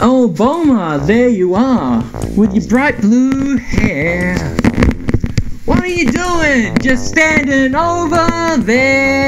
Oh, Bulma, there you are, with your bright blue hair. What are you doing? Just standing over there.